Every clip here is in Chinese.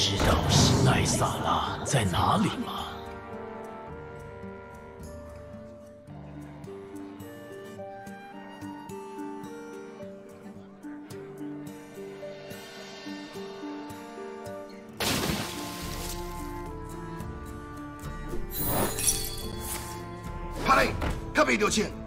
知道新艾萨拉在哪里吗？帕雷，可别留情。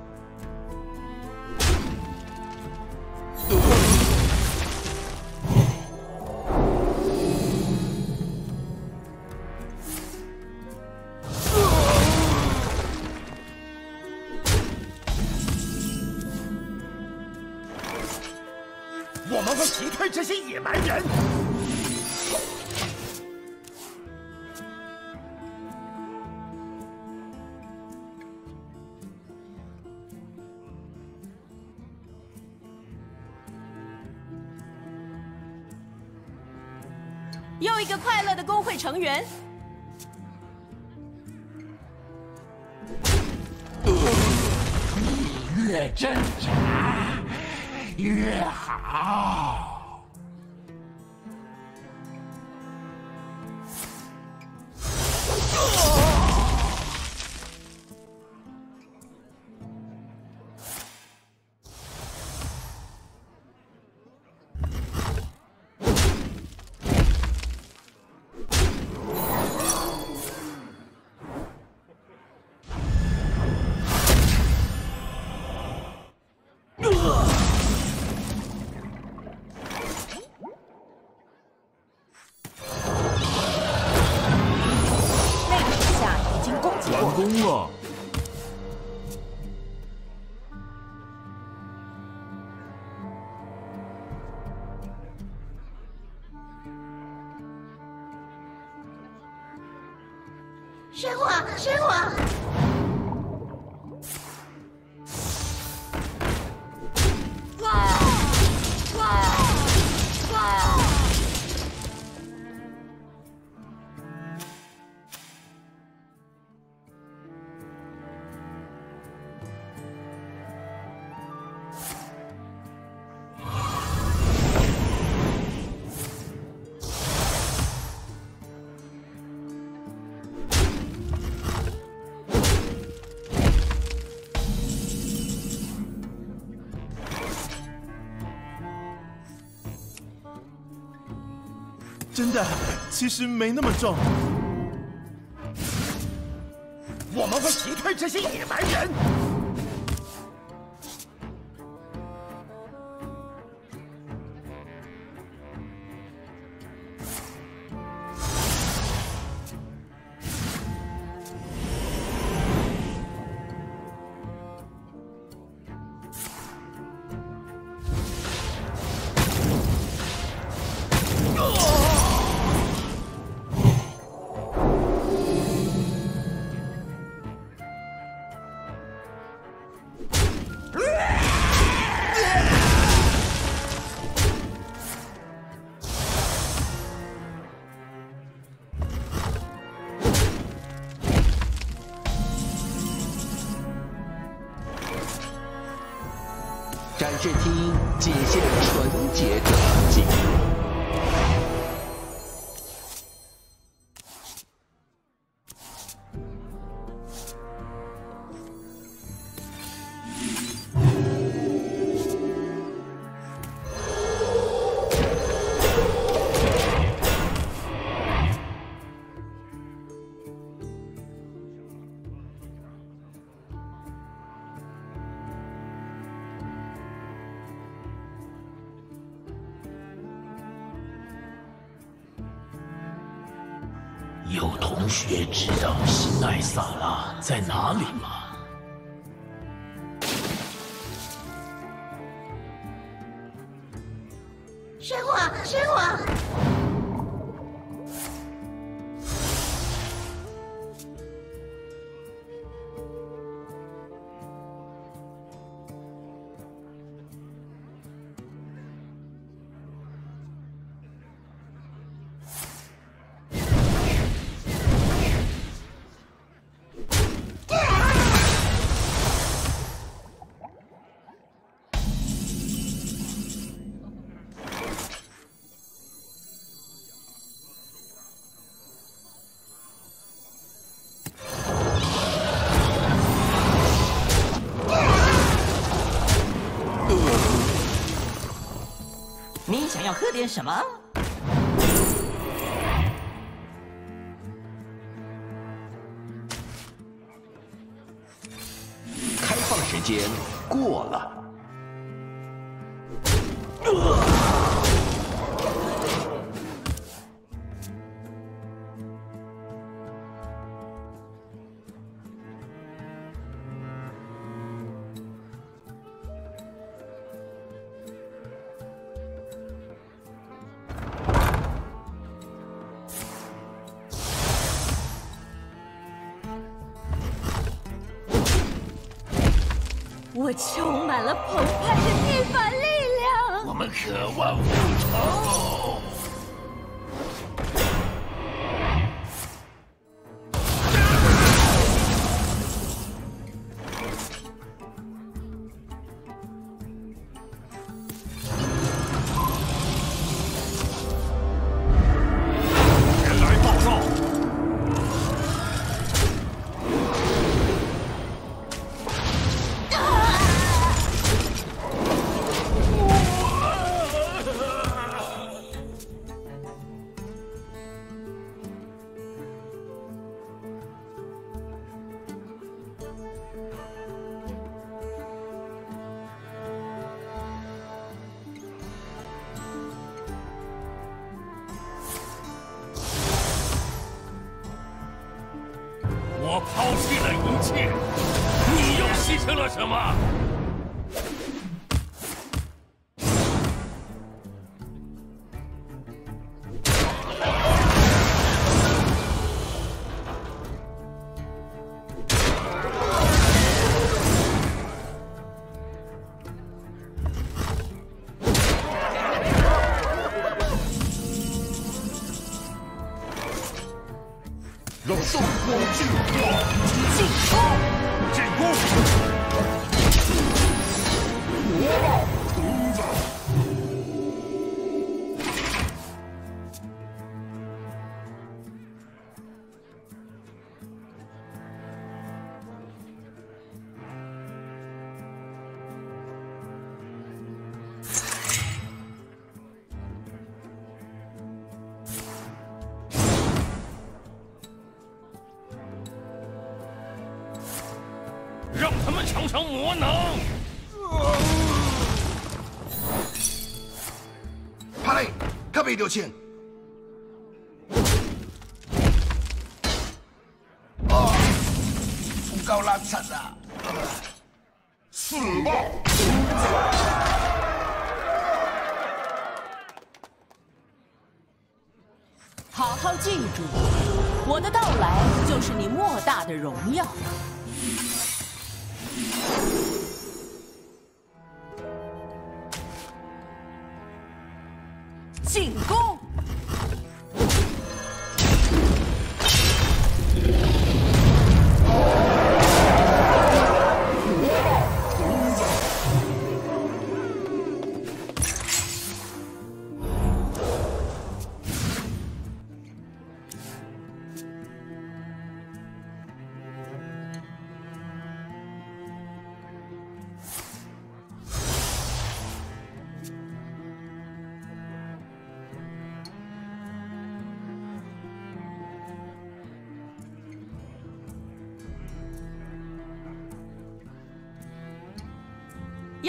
击退这些野蛮人。又一个快乐的工会成员。越挣扎越好。那真的，其实没那么重。我们会击退这些野蛮人。至听仅限纯洁者。有同学知道辛艾萨拉在哪里吗？喝点什么？开放时间过了。了澎湃魔能！帕雷，可别留情！啊，不够拉惨啊！死吧！好好记住，我的到来就是你莫大的荣耀。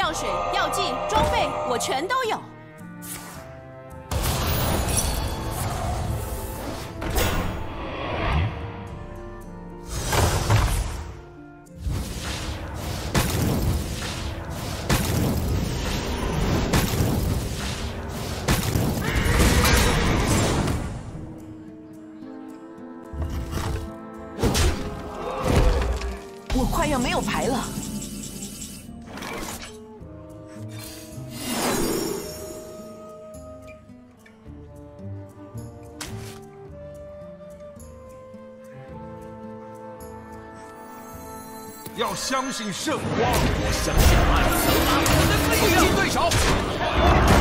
药水、药剂、装备，我全都有。要相信圣光。我相信爱，能把我的力量。对手。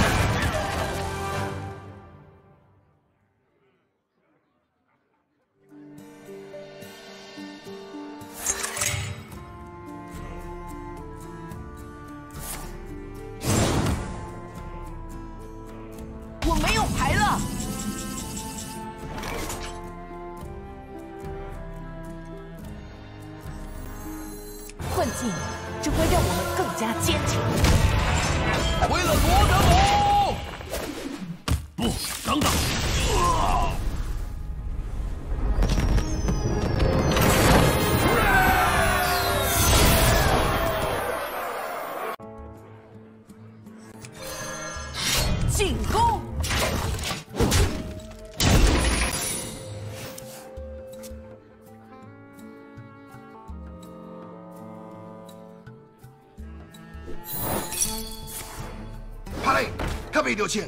进攻！帕雷，可别丢钱！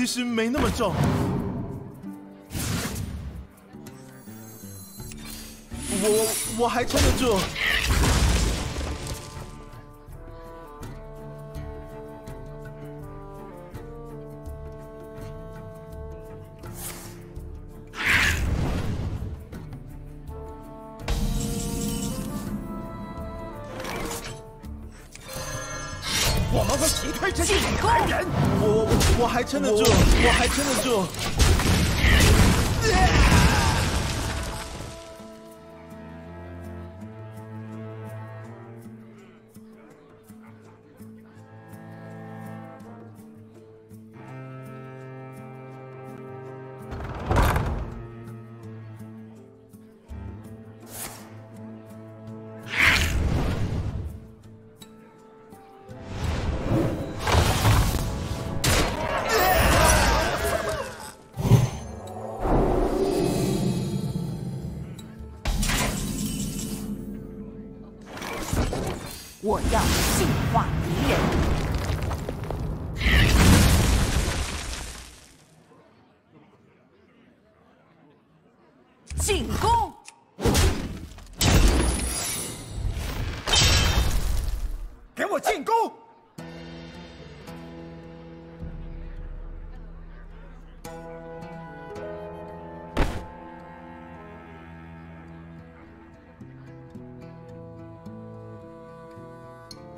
其实没那么重。我我还撑得住。撑得住，我还撑得住。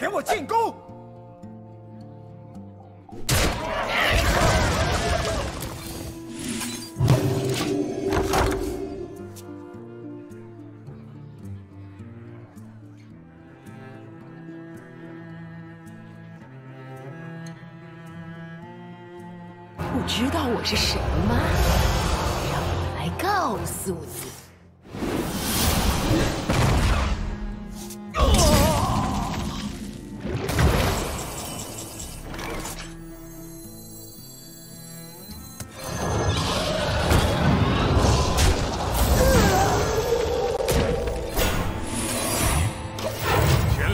给我进攻！不知道我是谁吗？让我来告诉你。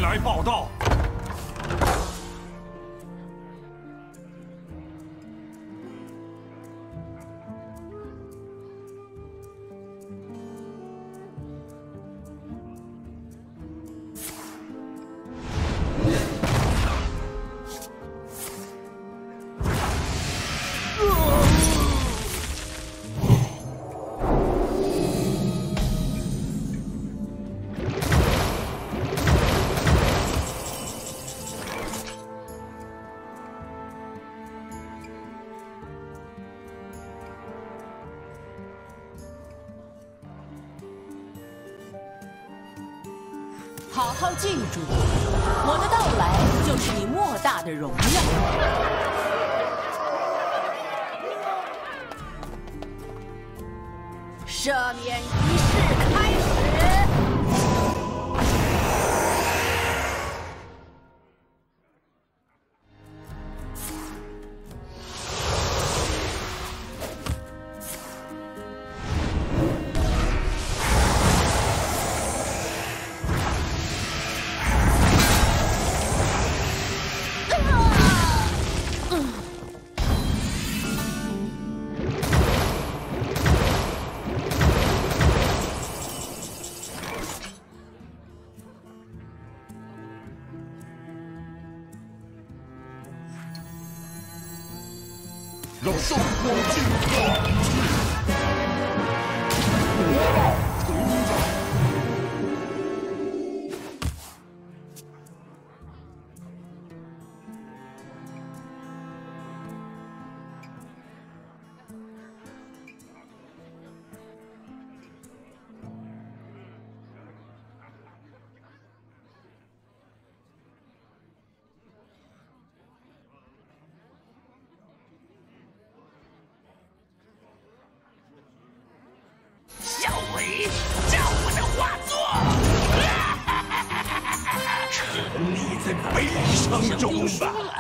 来报道。赦免一世。悲伤中吧。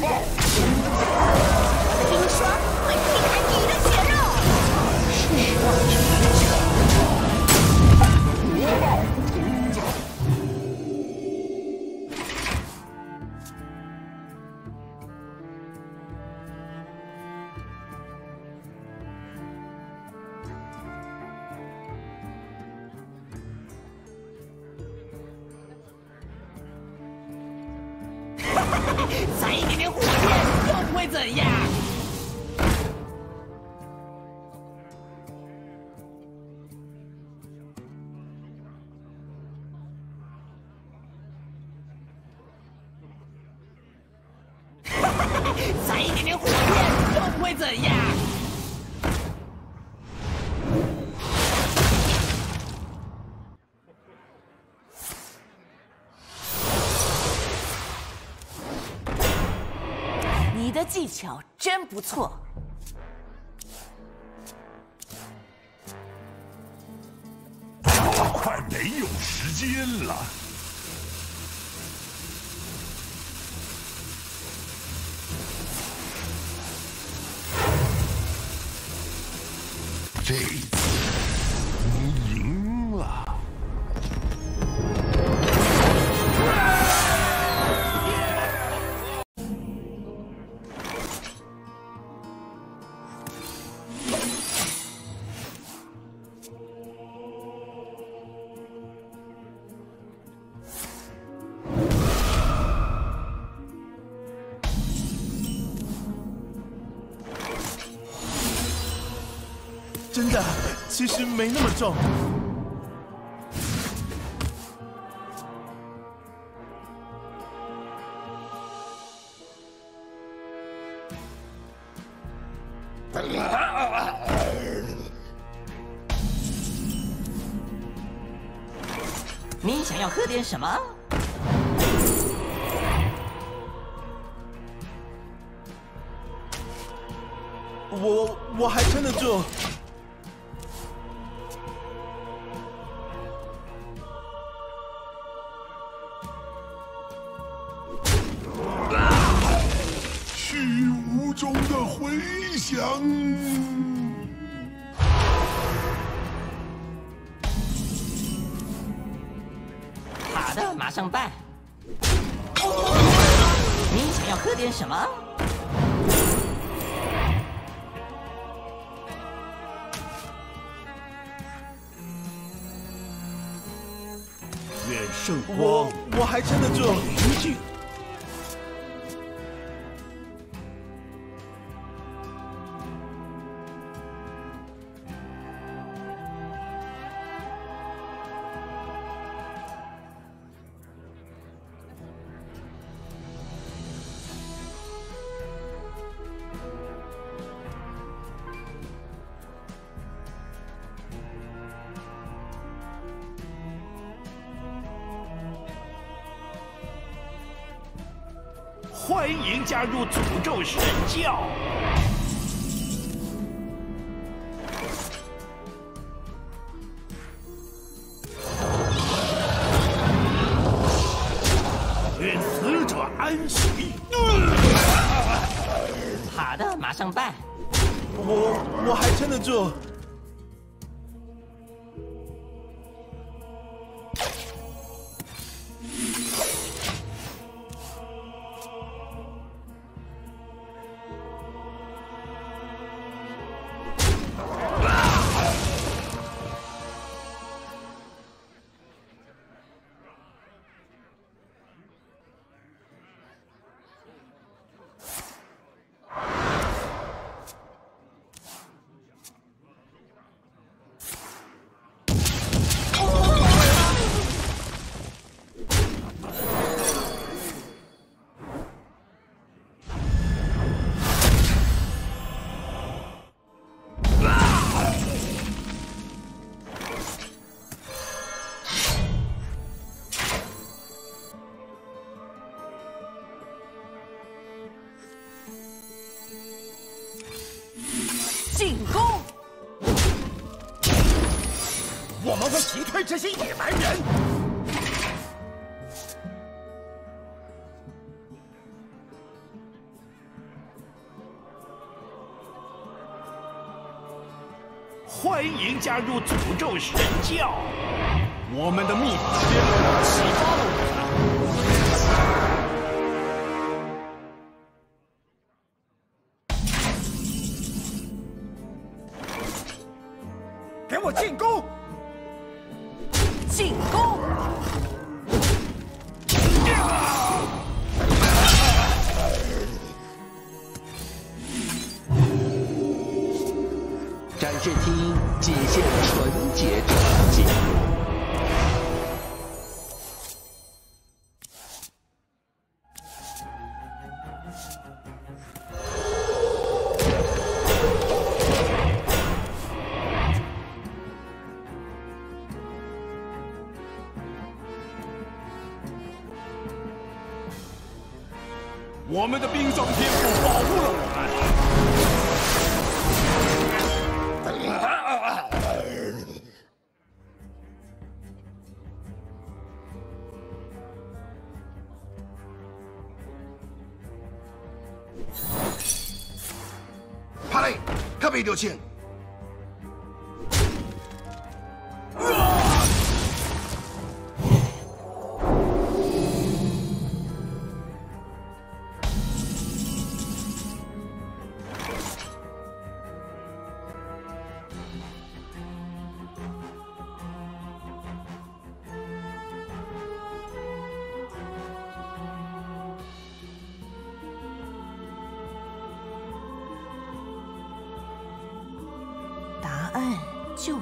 Whoa. 你的技巧真不错。快没有时间了。这真的，其实没那么重。你想要喝点什么？圣我光我还撑得住。神教。愿死者安息。好的，马上办。我我还撑得住。击退这些野蛮人。欢迎加入诅咒神教。我们的秘法启发了展示厅仅限纯洁场景。可别留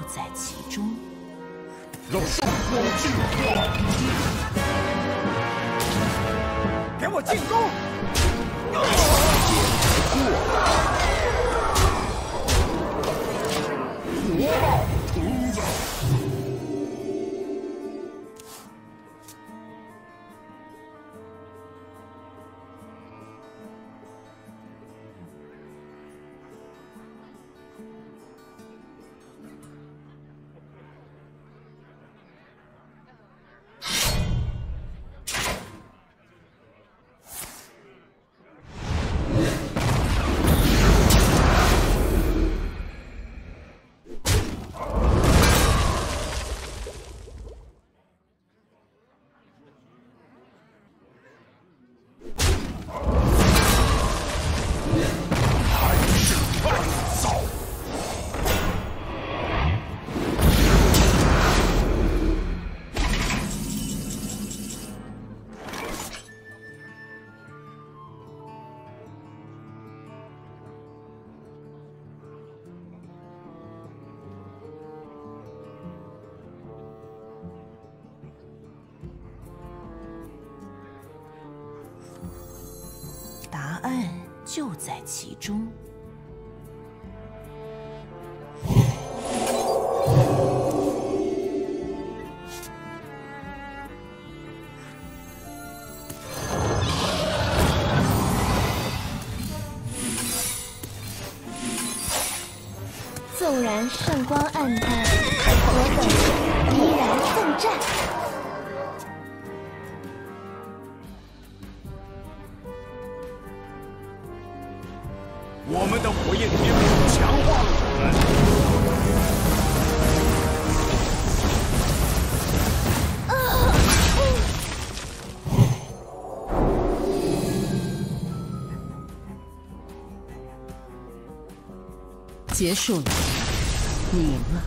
在其中。让圣光进化！给我进攻！火就在其中。纵然圣光暗淡，结束了，你赢了。